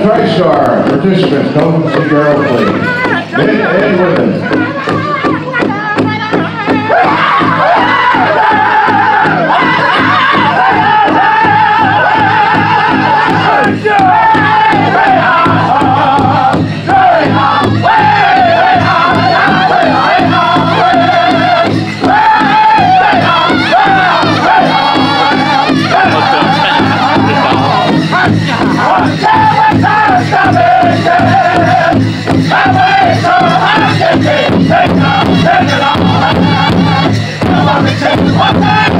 TriStar participants, come to the girl, please. Men and women. Take it off, take it off. Come on, take it off.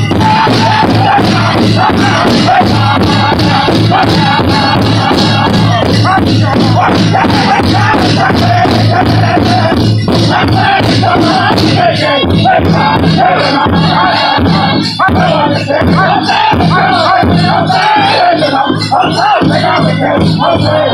Okay.